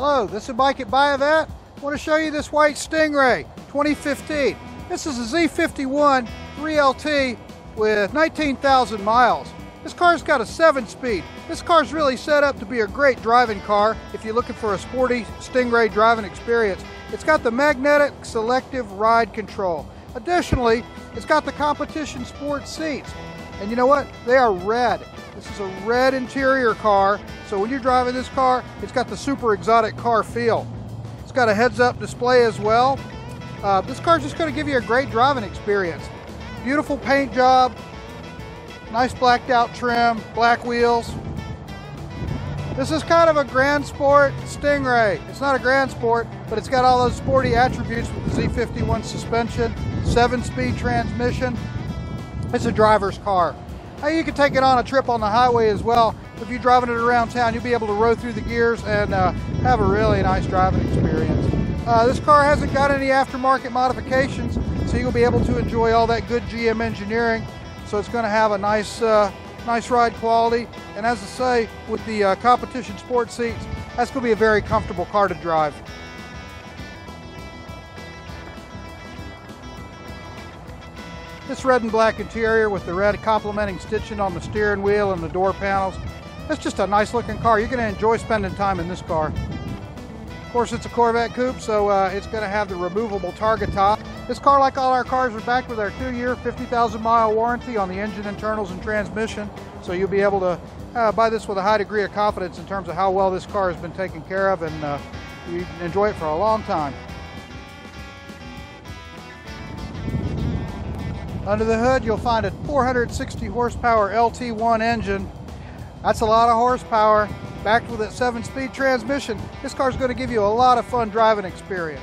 Hello, this is Mike at Buy-A-Vette. I want to show you this white Stingray 2015. This is a Z51 3LT with 19,000 miles. This car's got a 7-speed. This car's really set up to be a great driving car if you're looking for a sporty Stingray driving experience. It's got the magnetic selective ride control. Additionally, it's got the competition sport seats. And you know what? They are red. This is a red interior car, so when you're driving this car, it's got the super exotic car feel. It's got a heads-up display as well. Uh, this car's just going to give you a great driving experience. Beautiful paint job, nice blacked out trim, black wheels. This is kind of a Grand Sport Stingray. It's not a Grand Sport, but it's got all those sporty attributes with the Z51 suspension, 7-speed transmission. It's a driver's car. Now you can take it on a trip on the highway as well. If you're driving it around town, you'll be able to row through the gears and uh, have a really nice driving experience. Uh, this car hasn't got any aftermarket modifications, so you'll be able to enjoy all that good GM engineering. So it's going to have a nice, uh, nice ride quality. And as I say, with the uh, competition sport seats, that's going to be a very comfortable car to drive. This red and black interior with the red complementing stitching on the steering wheel and the door panels. It's just a nice looking car. You're going to enjoy spending time in this car. Of course, it's a Corvette coupe, so uh, it's going to have the removable target top. This car, like all our cars, are backed with our two-year, 50,000 mile warranty on the engine, internals, and transmission. So you'll be able to uh, buy this with a high degree of confidence in terms of how well this car has been taken care of, and uh, you enjoy it for a long time. Under the hood, you'll find a 460 horsepower LT1 engine. That's a lot of horsepower, backed with a seven speed transmission. This car is going to give you a lot of fun driving experience.